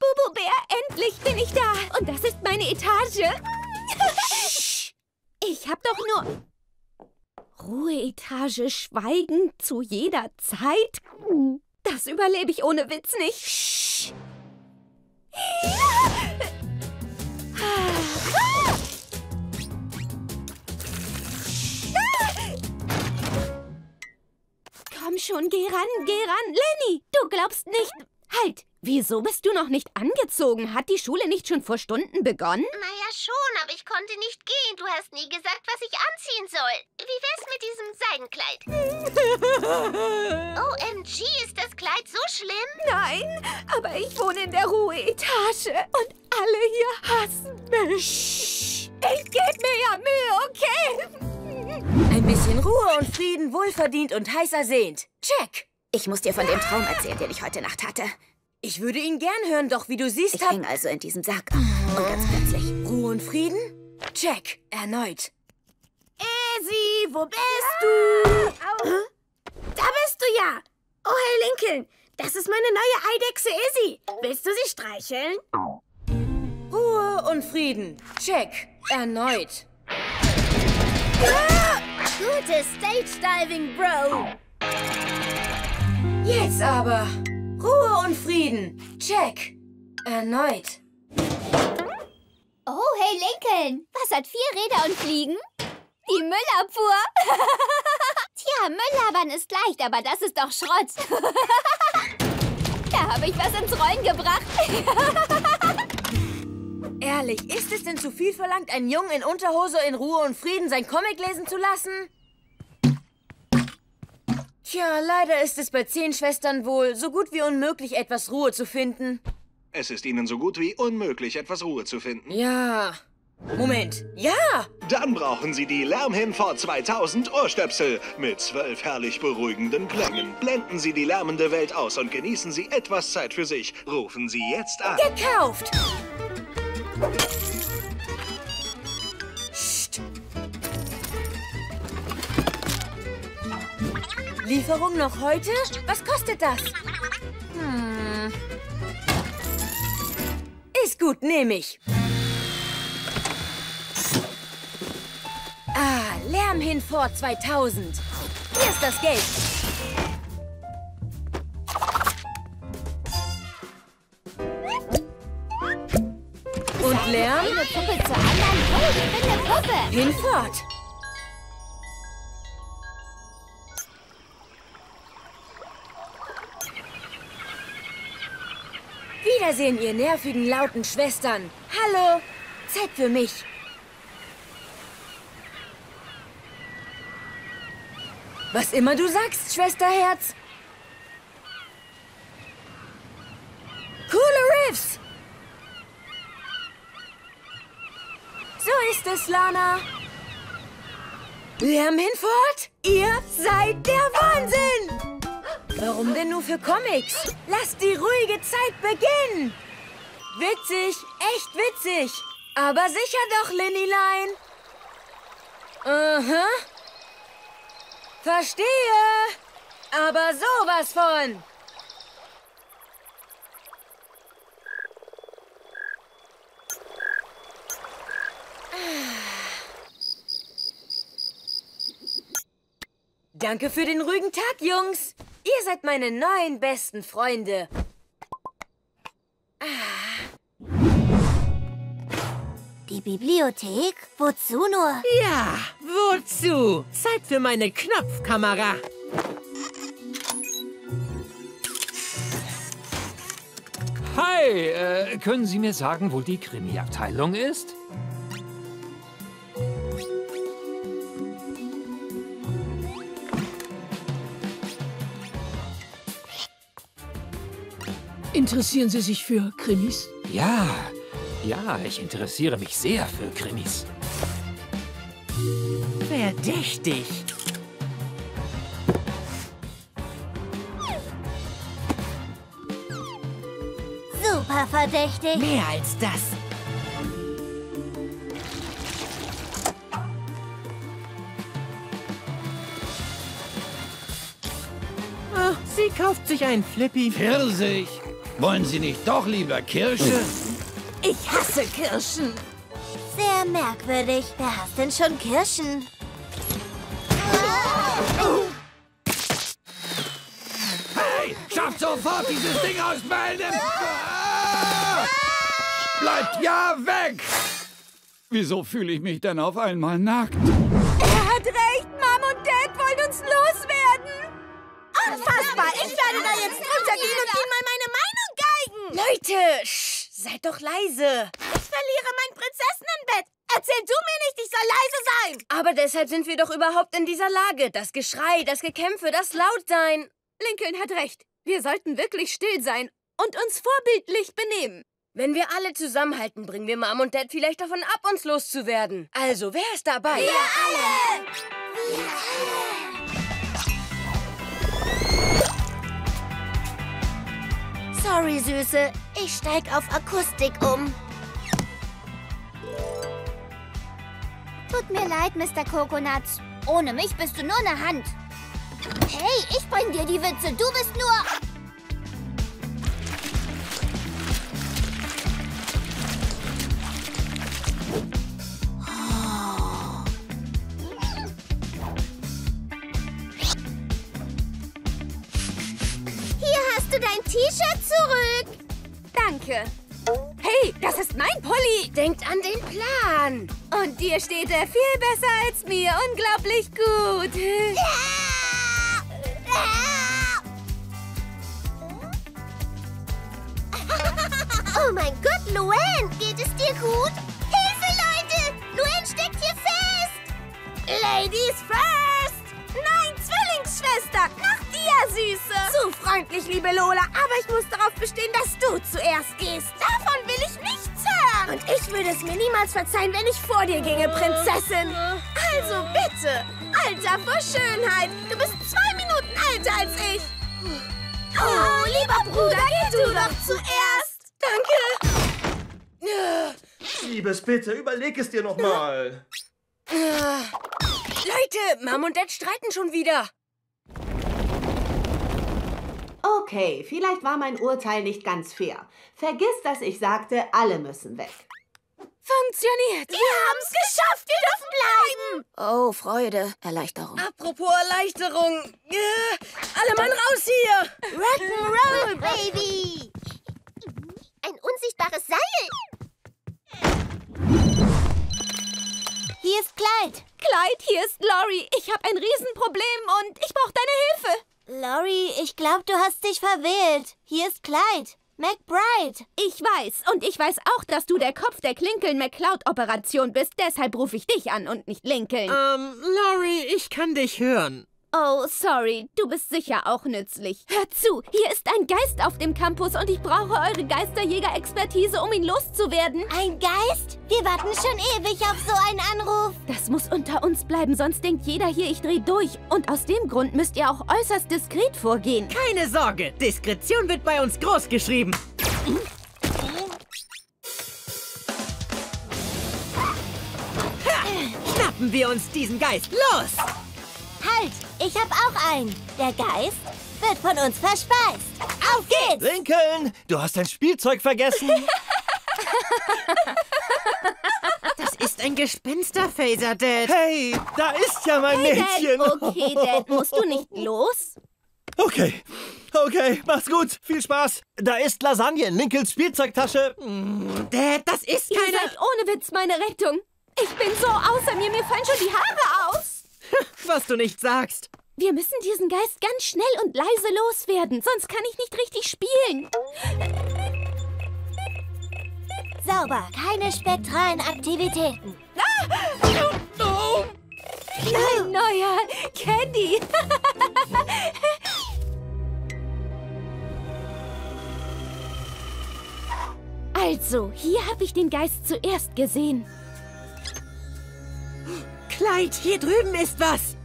Bubu Bär, endlich bin ich da. Und das ist meine Etage. ich hab doch nur... Ruheetage, Schweigen zu jeder Zeit? Das überlebe ich ohne Witz nicht. Komm schon, geh ran, geh ran. Lenny, du glaubst nicht... Halt, wieso bist du noch nicht angezogen? Hat die Schule nicht schon vor Stunden begonnen? Naja, schon, aber ich konnte nicht gehen. Du hast nie gesagt, was ich anziehen soll. Wie wär's mit diesem Seidenkleid? OMG, ist das Kleid so schlimm? Nein, aber ich wohne in der Ruheetage und alle hier hassen mich. Ich gebe mir ja Mühe, okay? Ein bisschen Ruhe und Frieden, wohlverdient und heiß ersehnt. Check! Ich muss dir von dem Traum erzählen, den ich heute Nacht hatte. Ich würde ihn gern hören, doch wie du siehst, Ich hing also in diesem Sarg. Und ganz plötzlich. Ruhe und Frieden? Check. Erneut. Esi, wo bist du? Da bist du ja. Oh, hey, Lincoln. Das ist meine neue Eidechse Izzy. Willst du sie streicheln? Ruhe und Frieden. Check. Erneut. Gutes Stage-Diving, Bro. Jetzt aber. Ruhe und Frieden. Check. Erneut. Oh, hey Lincoln. Was hat vier Räder und Fliegen? Die Müllabfuhr. Tja, Mülllabern ist leicht, aber das ist doch Schrott. da habe ich was ins Rollen gebracht. Ehrlich, ist es denn zu viel verlangt, einen Jungen in Unterhose in Ruhe und Frieden sein Comic lesen zu lassen? Tja, leider ist es bei zehn Schwestern wohl so gut wie unmöglich, etwas Ruhe zu finden. Es ist Ihnen so gut wie unmöglich, etwas Ruhe zu finden. Ja. Moment. Ja! Dann brauchen Sie die Lärmhinfort 2000 Ohrstöpsel mit zwölf herrlich beruhigenden Klängen. Blenden Sie die lärmende Welt aus und genießen Sie etwas Zeit für sich. Rufen Sie jetzt an. Gekauft! Lieferung noch heute? Was kostet das? Hm. Ist gut, nehme ich. Ah, Lärm hinfort 2000. Hier ist das Geld. Und Lärm? Eine Puppe zur anderen. Oh, ich bin eine Puppe. Hinfort. Wiedersehen, ihr nervigen, lauten Schwestern. Hallo, Zeit für mich. Was immer du sagst, Schwesterherz. Coole Riffs. So ist es, Lana. Lärm hinfort? Ihr seid der Wahnsinn! Warum denn nur für Comics? Lasst die ruhige Zeit beginnen! Witzig, echt witzig. Aber sicher doch, Linnylein. Aha. Verstehe. Aber sowas von. Danke für den ruhigen Tag, Jungs. Ihr seid meine neuen besten Freunde. Die Bibliothek? Wozu nur? Ja, wozu? Zeit für meine Knopfkamera. Hi, äh, können Sie mir sagen, wo die Krimi-Abteilung ist? Interessieren Sie sich für Krimis? Ja, ja, ich interessiere mich sehr für Krimis. Verdächtig. Super verdächtig. Mehr als das. Ah, sie kauft sich einen Flippy Pfirsich. Wollen Sie nicht doch lieber Kirsche? Ich hasse Kirschen. Sehr merkwürdig. Wer hasst denn schon Kirschen? Hey, schafft sofort dieses Ding aus meinem... Bleibt ja weg! Wieso fühle ich mich denn auf einmal nackt? Er hat recht, Mom und Dad wollen uns loswerden. Unfassbar! Ich werde da jetzt runtergehen Leute, sch, seid doch leise. Ich verliere mein Prinzessinnenbett! Erzähl du mir nicht, ich soll leise sein! Aber deshalb sind wir doch überhaupt in dieser Lage. Das Geschrei, das Gekämpfe, das Lautsein. Lincoln hat recht. Wir sollten wirklich still sein und uns vorbildlich benehmen. Wenn wir alle zusammenhalten, bringen wir Mom und Dad vielleicht davon ab, uns loszuwerden. Also, wer ist dabei? Wir alle! Sorry, Süße. Ich steig auf Akustik um. Tut mir leid, Mr. Coconut. Ohne mich bist du nur eine Hand. Hey, ich bring dir die Witze. Du bist nur... Hier hast du dein T-Shirt. Danke. Hey, das ist mein Pulli. Denkt an den Plan. Und dir steht er viel besser als mir. Unglaublich gut. Oh mein Gott, Luann, geht es dir gut? Hilfe, Leute! Luann steckt hier fest! Ladies first! Süße! Zu freundlich, liebe Lola, aber ich muss darauf bestehen, dass du zuerst gehst. Davon will ich nichts hören! Und ich würde es mir niemals verzeihen, wenn ich vor dir ginge, Prinzessin! Also bitte! Alter vor Schönheit! Du bist zwei Minuten älter als ich! Oh, lieber Bruder, geh du doch zuerst! Danke! Liebes, bitte, überleg es dir noch mal. Leute, Mom und Dad streiten schon wieder. Okay, vielleicht war mein Urteil nicht ganz fair. Vergiss, dass ich sagte, alle müssen weg. Funktioniert. Wir haben's geschafft! Wir dürfen bleiben! Oh, Freude, Erleichterung. Apropos Erleichterung. Äh, alle Mann raus hier. Rock'n'Roll, Baby! Ein unsichtbares Seil! Hier ist Clyde. Clyde, hier ist Lori. Ich habe ein Riesenproblem und ich brauche deine Hilfe. Lori, ich glaube, du hast dich verwählt. Hier ist Clyde. McBride. Ich weiß. Und ich weiß auch, dass du der Kopf der Klinkeln-McCloud-Operation bist. Deshalb rufe ich dich an und nicht Lincoln. Ähm, Laurie, ich kann dich hören. Oh, sorry. Du bist sicher auch nützlich. Hör zu, hier ist ein Geist auf dem Campus und ich brauche eure Geisterjäger-Expertise, um ihn loszuwerden. Ein Geist? Wir warten schon ewig auf so einen Anruf. Das muss unter uns bleiben, sonst denkt jeder hier, ich drehe durch. Und aus dem Grund müsst ihr auch äußerst diskret vorgehen. Keine Sorge, Diskretion wird bei uns groß geschrieben. Ha! Schnappen wir uns diesen Geist. Los! Ich hab auch einen. Der Geist wird von uns verspeist. Auf geht's! Lincoln, du hast dein Spielzeug vergessen. Das ist ein Gespensterphaser, Dad. Hey, da ist ja mein Mädchen. Dad, okay, Dad, musst du nicht los? Okay, okay, mach's gut. Viel Spaß. Da ist Lasagne in Lincolns Spielzeugtasche. Dad, das ist Ihr keine... seid ohne Witz meine Rettung. Ich bin so außer mir, mir fallen schon die Haare aus. Was du nicht sagst. Wir müssen diesen Geist ganz schnell und leise loswerden, sonst kann ich nicht richtig spielen. Sauber, keine spektralen Aktivitäten. Ein neuer Candy. Also, hier habe ich den Geist zuerst gesehen. Clyde, hier drüben ist was.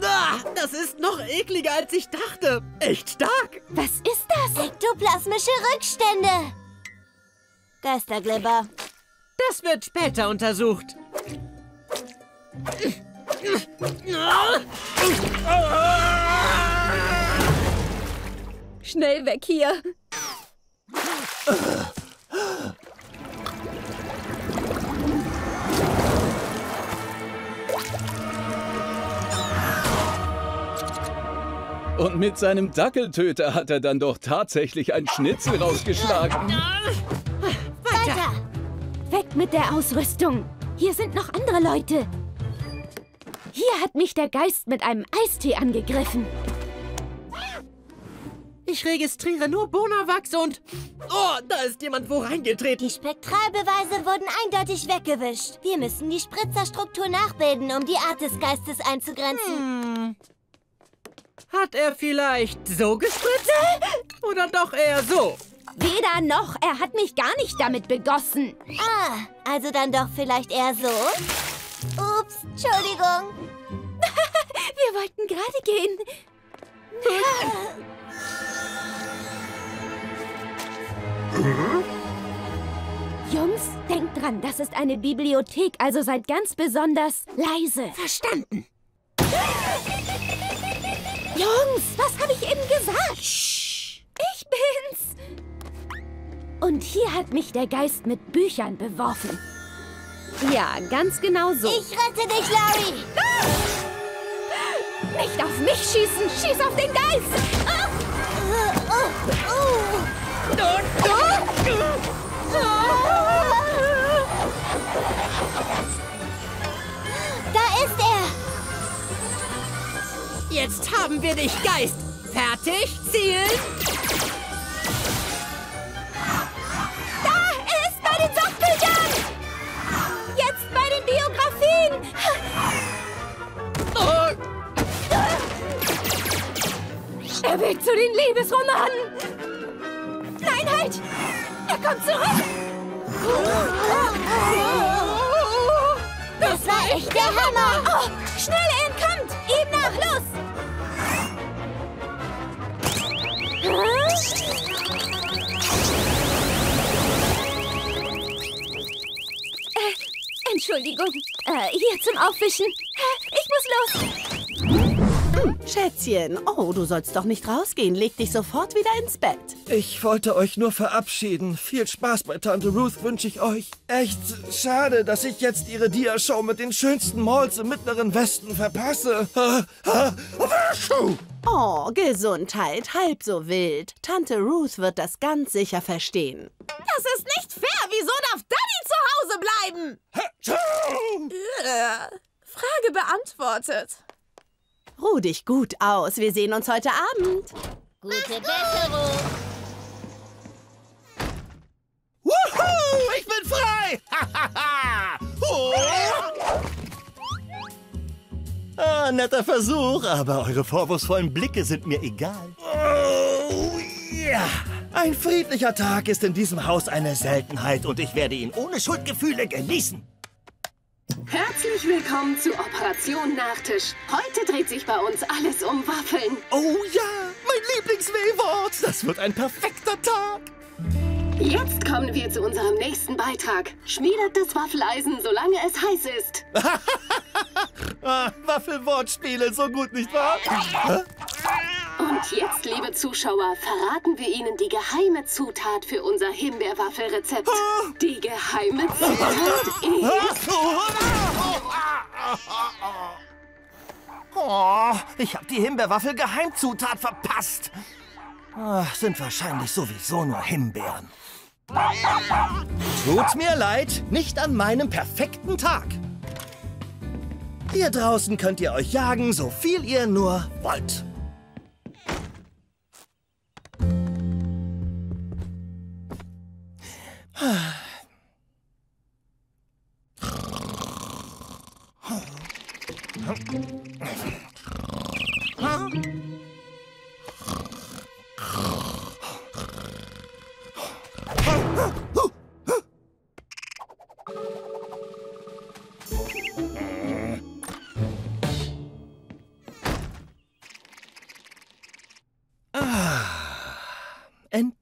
Ah, das ist noch ekliger, als ich dachte. Echt stark. Was ist das? Ektoplasmische Rückstände. Geisterglibber. Das wird später untersucht. Schnell weg hier. Und mit seinem Dackeltöter hat er dann doch tatsächlich ein Schnitzel rausgeschlagen. Weiter! Weg mit der Ausrüstung. Hier sind noch andere Leute. Hier hat mich der Geist mit einem Eistee angegriffen. Ich registriere nur Bonawachs und... Oh, da ist jemand wo reingetreten. Die Spektralbeweise wurden eindeutig weggewischt. Wir müssen die Spritzerstruktur nachbilden, um die Art des Geistes einzugrenzen. Hm. Hat er vielleicht so gespritzt? Oder doch eher so? Weder noch. Er hat mich gar nicht damit begossen. Ah, also dann doch vielleicht eher so? Ups, Entschuldigung. Wir wollten gerade gehen. Jungs, denkt dran, das ist eine Bibliothek, also seid ganz besonders leise. Verstanden. Jungs, was habe ich eben gesagt? Ich bin's. Und hier hat mich der Geist mit Büchern beworfen. Ja, ganz genau so. Ich rette dich, Larry. Nicht auf mich schießen, schieß auf den Geist. Ah! Da Jetzt haben wir dich, Geist. Fertig? Zielen? Da, er ist bei den Softbildern. Jetzt bei den Biografien. Er will zu den Liebesromanen. Nein, halt. Er kommt zurück. Das war echt der Hammer. Oh, schnell, er entkommt. Ihm nach, los. Entschuldigung. Äh, hier zum Aufwischen. Äh, Ich muss los. Schätzchen, oh, du sollst doch nicht rausgehen. Leg dich sofort wieder ins Bett. Ich wollte euch nur verabschieden. Viel Spaß bei Tante Ruth wünsche ich euch. Echt schade, dass ich jetzt ihre Dia-Show mit den schönsten Malls im Mittleren Westen verpasse. Oh, Gesundheit, halb so wild. Tante Ruth wird das ganz sicher verstehen. Das ist nicht fair. Wieso darf Daddy zu Hause bleiben? Äh, Frage beantwortet. Ruh dich gut aus. Wir sehen uns heute Abend. Gute Besserung. Wuhu, ich bin frei! oh. Ah, netter Versuch, aber eure vorwurfsvollen Blicke sind mir egal. Oh, ja. Ein friedlicher Tag ist in diesem Haus eine Seltenheit und ich werde ihn ohne Schuldgefühle genießen. Herzlich willkommen zu Operation Nachtisch. Heute dreht sich bei uns alles um Waffeln. Oh ja, mein Lieblingswort. Das wird ein perfekter Tag. Jetzt kommen wir zu unserem nächsten Beitrag. Schmiedet das Waffeleisen, solange es heiß ist. ah, Waffelwortspiele, so gut, nicht wahr? Und jetzt, liebe Zuschauer, verraten wir Ihnen die geheime Zutat für unser Himbeerwaffelrezept. Die geheime Zutat ist... Oh, ich habe die Himbeerwaffel-Geheimzutat verpasst. Ah, sind wahrscheinlich sowieso nur Himbeeren. Tut mir leid, nicht an meinem perfekten Tag. Hier draußen könnt ihr euch jagen, so viel ihr nur wollt. Ah,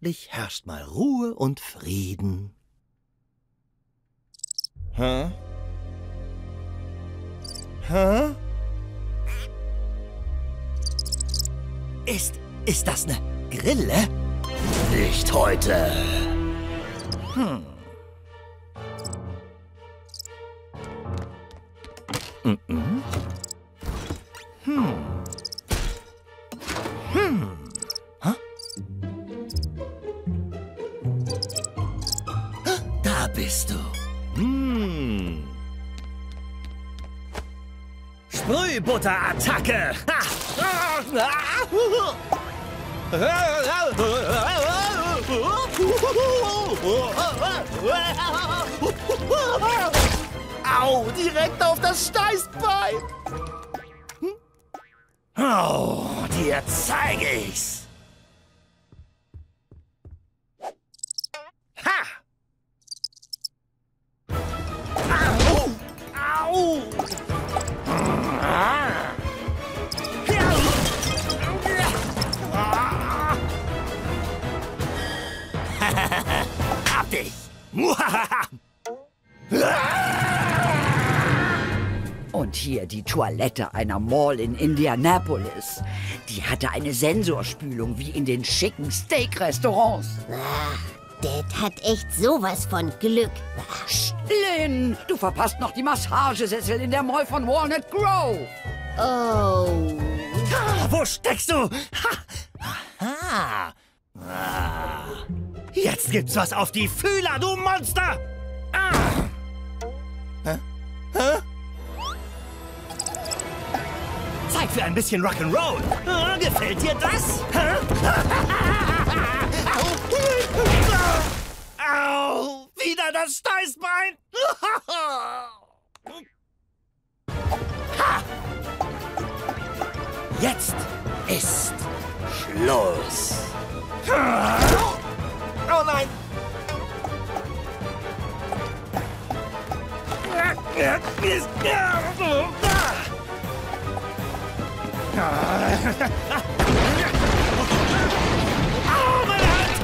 endlich herrscht mal Ruhe und Frieden. Hä? Hä? Ist, ist das eine Grille? Nicht heute. Hm. Sprühbutterattacke. Au, direkt auf das Steißbein. Hm? Oh, dir zeige ich's. Hier die Toilette einer Mall in Indianapolis. Die hatte eine Sensorspülung wie in den schicken Steak-Restaurants. Dad hat echt sowas von Glück. Lynn, du verpasst noch die Massagesessel in der Mall von Walnut Grove. Oh. Wo steckst du? Ha! Ah. Jetzt gibt's was auf die Fühler, du Monster! Ah. Hä? Hä? Zeit für ein bisschen Rock'n'Roll. Ah, gefällt dir das? Au! Wieder das Steißbein! Jetzt ist Schluss. Oh nein! Au, meine Hand!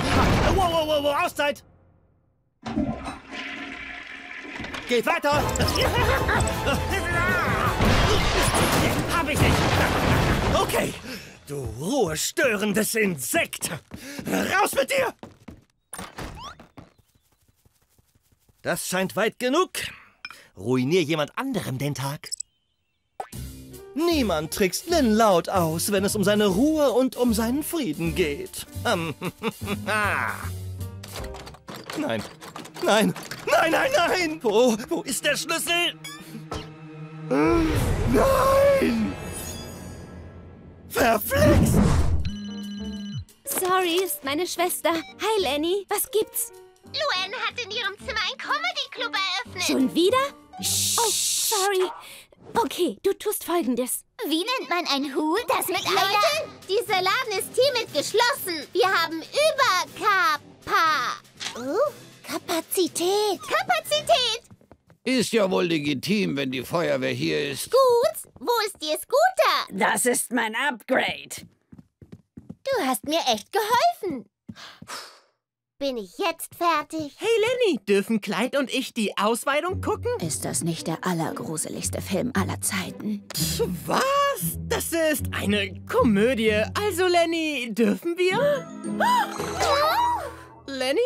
Wow, wow, wow, wow, Auszeit! Geht weiter! Hab ich nicht! Okay, du ruhestörendes Insekt! Raus mit dir! Das scheint weit genug. Ruinier jemand anderem den Tag. Niemand trickst Lin laut aus, wenn es um seine Ruhe und um seinen Frieden geht. Ähm, nein, nein, nein, nein, nein! Wo, wo ist der Schlüssel? Nein! Verflixt! Sorry, ist meine Schwester. Hi, Lenny. Was gibt's? Luann hat in ihrem Zimmer einen Comedy-Club eröffnet. Schon wieder? Oh, sorry. Okay, du tust Folgendes. Wie nennt man ein Huhn, das mit Leute, dieser Laden ist hiermit geschlossen. Wir haben Überkapa. Oh, Kapazität. Kapazität. Ist ja wohl legitim, wenn die Feuerwehr hier ist. Gut. Wo ist Ihr Scooter? Das ist mein Upgrade. Du hast mir echt geholfen. Bin ich jetzt fertig? Hey Lenny, dürfen Clyde und ich die Ausweidung gucken? Ist das nicht der allergruseligste Film aller Zeiten? Was? Das ist eine Komödie. Also Lenny, dürfen wir? Lenny?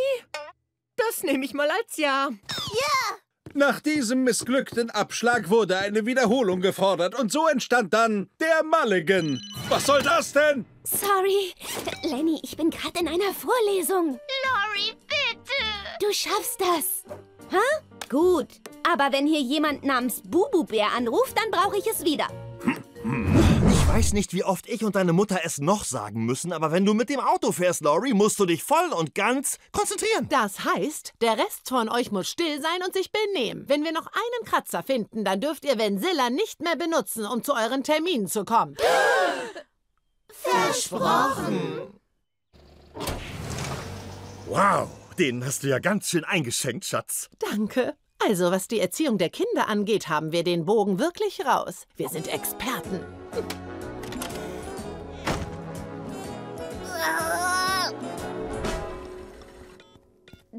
Das nehme ich mal als Ja. Ja. Nach diesem missglückten Abschlag wurde eine Wiederholung gefordert und so entstand dann der Mulligan. Was soll das denn? Sorry. Lenny, ich bin gerade in einer Vorlesung. Lori, bitte. Du schaffst das. Hä? Gut. Aber wenn hier jemand namens Bubu-Bär anruft, dann brauche ich es wieder. Ich weiß nicht, wie oft ich und deine Mutter es noch sagen müssen, aber wenn du mit dem Auto fährst, Laurie, musst du dich voll und ganz konzentrieren. Das heißt, der Rest von euch muss still sein und sich benehmen. Wenn wir noch einen Kratzer finden, dann dürft ihr Vensilla nicht mehr benutzen, um zu euren Terminen zu kommen. Versprochen. Wow, den hast du ja ganz schön eingeschenkt, Schatz. Danke. Also, was die Erziehung der Kinder angeht, haben wir den Bogen wirklich raus. Wir sind Experten.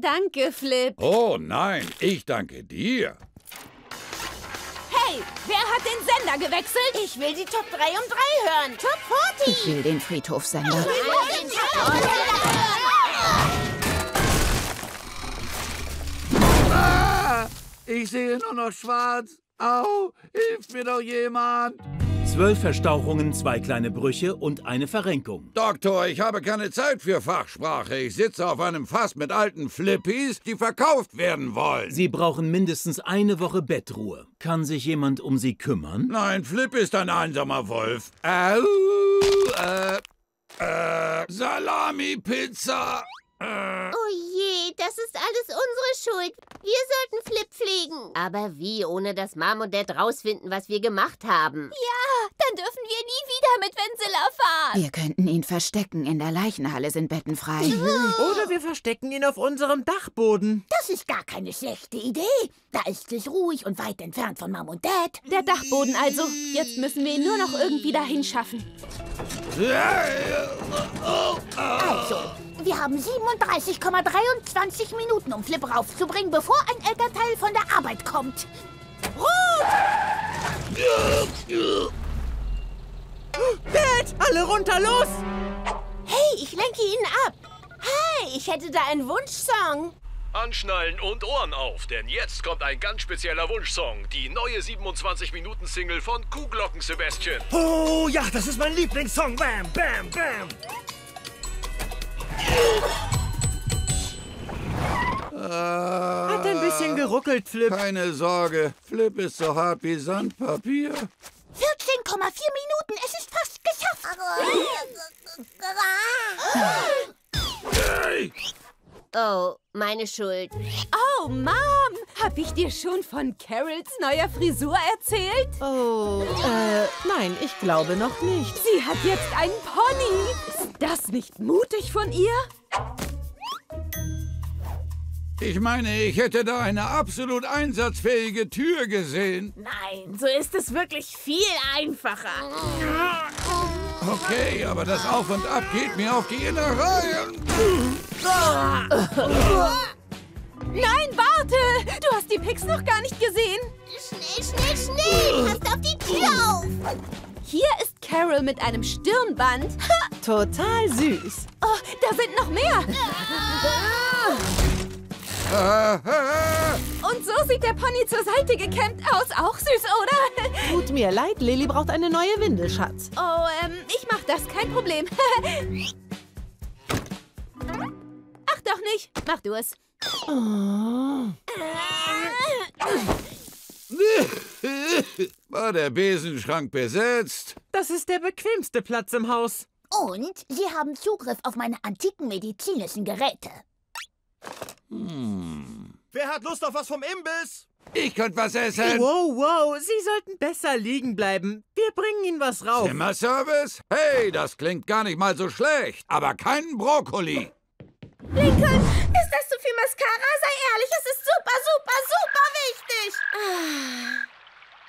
Danke, Flip. Oh nein, ich danke dir. Hey, wer hat den Sender gewechselt? Ich will die Top 3 um 3 hören. Top 40. Ich will den Friedhofsender. Ah, ich sehe nur noch schwarz. Au, hilft mir doch jemand. Zwölf Verstauchungen, zwei kleine Brüche und eine Verrenkung. Doktor, ich habe keine Zeit für Fachsprache. Ich sitze auf einem Fass mit alten Flippies, die verkauft werden wollen. Sie brauchen mindestens eine Woche Bettruhe. Kann sich jemand um Sie kümmern? Nein, Flip ist ein einsamer Wolf. Au, äh, äh, Salami-Pizza. Oh je, das ist alles unsere Schuld. Wir sollten Flip pflegen. Aber wie, ohne dass Mom und Dad rausfinden, was wir gemacht haben? Ja, dann dürfen wir nie wieder mit Wenzilla fahren. Wir könnten ihn verstecken. In der Leichenhalle sind Betten frei. Oder wir verstecken ihn auf unserem Dachboden. Das ist gar keine schlechte Idee. Da ist es ruhig und weit entfernt von Mom und Dad. Der Dachboden also. Jetzt müssen wir ihn nur noch irgendwie dahin schaffen. Also, wir haben 37,23 Minuten, um Flip raufzubringen, bevor ein Elternteil von der Arbeit kommt. Dad, alle runter, los! Hey, ich lenke ihn ab. Hey, ich hätte da einen Wunschsong. Anschnallen und Ohren auf, denn jetzt kommt ein ganz spezieller Wunschsong. Die neue 27-Minuten-Single von Kuhglocken Sebastian. Oh ja, das ist mein Lieblingssong. Bam, bam, bam. Hat ein bisschen geruckelt, Flip. Keine Sorge, Flip ist so hart wie Sandpapier. 14,4 Minuten, es ist fast geschafft. Hey! Oh, meine Schuld. Oh, Mom, hab ich dir schon von Carols neuer Frisur erzählt? Oh, äh, nein, ich glaube noch nicht. Sie hat jetzt einen Pony. Ist das nicht mutig von ihr? Ich meine, ich hätte da eine absolut einsatzfähige Tür gesehen. Nein, so ist es wirklich viel einfacher. Okay, aber das Auf und Ab geht mir auf die Innereien. Nein, warte! Du hast die Pics noch gar nicht gesehen. Schnell, schnell, schnell! Passt auf die Tür auf! Hier ist Carol mit einem Stirnband. Total süß. Oh, da sind noch mehr. Und so sieht der Pony zur Seite gekämmt aus. Auch süß, oder? Tut mir leid, Lilly braucht eine neue Windel, Schatz. Oh, ähm, ich mach das, kein Problem. Ach doch nicht, mach du es. War der Besenschrank besetzt? Das ist der bequemste Platz im Haus. Und Sie haben Zugriff auf meine antiken medizinischen Geräte. Hm. Wer hat Lust auf was vom Imbiss? Ich könnte was essen. Wow, wow, Sie sollten besser liegen bleiben. Wir bringen Ihnen was rauf. Zimmerservice? Hey, das klingt gar nicht mal so schlecht. Aber keinen Brokkoli. Lincoln, das zu viel Mascara? Sei ehrlich, es ist super, super, super wichtig.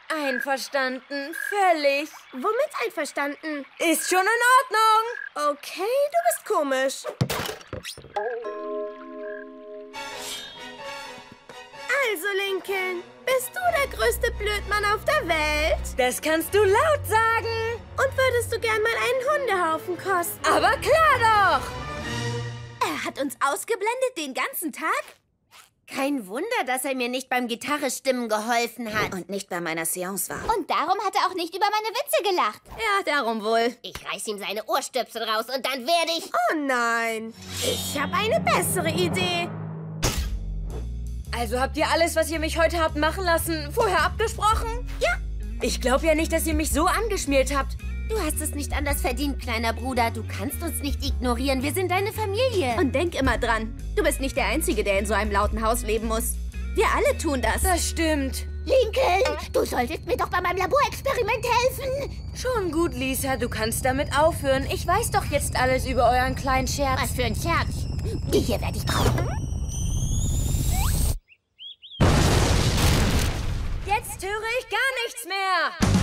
Ah, einverstanden, völlig. Womit einverstanden? Ist schon in Ordnung. Okay, du bist komisch. Also, Lincoln, bist du der größte Blödmann auf der Welt? Das kannst du laut sagen. Und würdest du gern mal einen Hundehaufen kosten? Aber klar doch. Er hat uns ausgeblendet den ganzen Tag? Kein Wunder, dass er mir nicht beim Gitarrestimmen geholfen hat. Und nicht bei meiner Seance war. Und darum hat er auch nicht über meine Witze gelacht. Ja, darum wohl. Ich reiß ihm seine Ohrstöpsel raus und dann werde ich... Oh nein, ich habe eine bessere Idee. Also habt ihr alles, was ihr mich heute habt machen lassen, vorher abgesprochen? Ja. Ich glaube ja nicht, dass ihr mich so angeschmiert habt. Du hast es nicht anders verdient, kleiner Bruder. Du kannst uns nicht ignorieren. Wir sind deine Familie. Und denk immer dran, du bist nicht der Einzige, der in so einem lauten Haus leben muss. Wir alle tun das. Das stimmt. Lincoln, du solltest mir doch bei meinem Laborexperiment helfen. Schon gut, Lisa. Du kannst damit aufhören. Ich weiß doch jetzt alles über euren kleinen Scherz. Was für ein Scherz? Die hier werde ich brauchen. Jetzt höre ich gar nichts mehr.